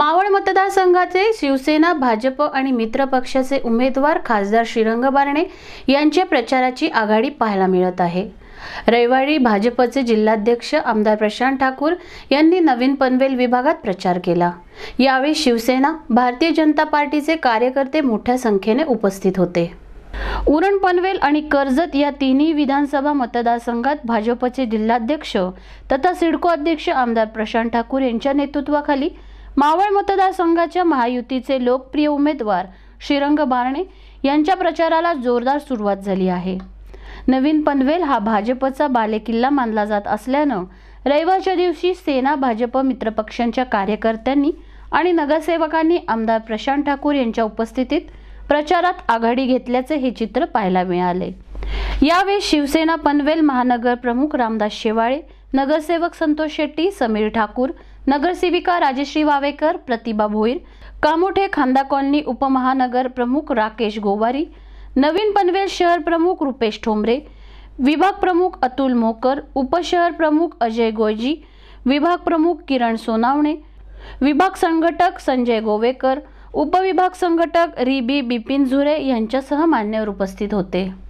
मावळ मतदारसंघाचे शिवसेना भाजप आणि मित्र पक्षाचे उमेदवार खासदार श्रीरंग बारणे यांच्या प्रचाराची आघाडी पाहायला मिळत आहे. रविवारी भाजपचे जिल्हाध्यक्ष आमदार प्रशांत ठाकूर यांनी नवीन पनवेल विभागात प्रचार केला. यावेळी शिवसेना भारतीय जनता पार्टीचे कार्यकर्ते मोठ्या संख्येने उपस्थित होते. उरण पनवेल आणि कर्जत या तिन्ही विधानसभा मतदारसंघात भाजपचे जिल्हाध्यक्ष तथा सिडको अध्यक्ष आमदार प्रशांत ठाकूर यांच्या नेतृत्वाखाली मावळ मतदारसंघाच्या महायुतीचे लोकप्रिय उमेदवार श्रीरंग बारणे यांच्या प्रचाराला जोरदार सुरुवात झाली आहे. नवीन पनवेल हा भाजपचा बालेकिल्ला मानला जात असल्यानं रविवारच्या दिवशी सेना भाजप मित्रपक्षांच्या कार्यकर्त्यांनी आणि नगरसेवकांनी आमदार प्रशांत ठाकूर यांच्या उपस्थितीत प्रचारात आघाडी घेतल्याचे हे चित्र पाहायला मिळाले. यावेळी शिवसेना पनवेल महानगर प्रमुख रामदास शेवाळे नगरसेवक संतोष शेट्टी समीर ठाकूर नगरसेविका राजश्री वावेकर प्रतिभा भोईर कामोठे खांदा कॉलनी उपमहानगर प्रमुख राकेश गोवारी नवीन पनवेल शहर प्रमुख रुपेश ठोंबरे विभाग प्रमुख अतुल मोकर उपशहर प्रमुख अजय गोयजी विभाग प्रमुख किरण सोनावणे विभाग संघटक संजय गोवेकर उपविभाग संघटक रिबी बिपिन झुरे यांच्यासह मान्यवर उपस्थित होते.